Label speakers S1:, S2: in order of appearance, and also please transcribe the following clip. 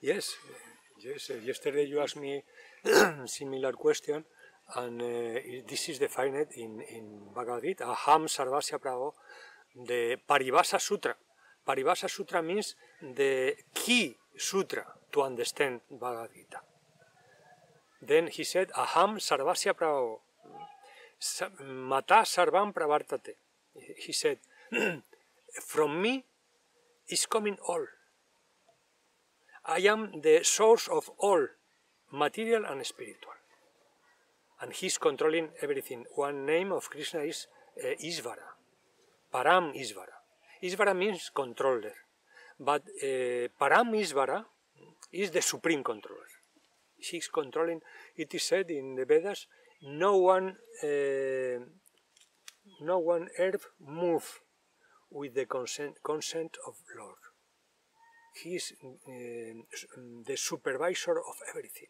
S1: Yes, yes. Uh, yesterday you asked me similar question, and uh, this is defined in, in Bhagavad Gita, Aham Sarvasya Prabhavo, the Paribhasa Sutra. Paribhasa Sutra means the key sutra to understand Bhagavad Gita. Then he said, Aham Sarvasya Prabhavo, Mata Sarvam Pravartate. He said, from me is coming all. I am the source of all, material and spiritual. And he's controlling everything. One name of Krishna is uh, Isvara, Param Isvara. Isvara means controller, but uh, Param Isvara is the supreme controller. He's controlling, it is said in the Vedas, no one, uh, no one herb move with the consent, consent of Lord. He is uh, the supervisor of everything.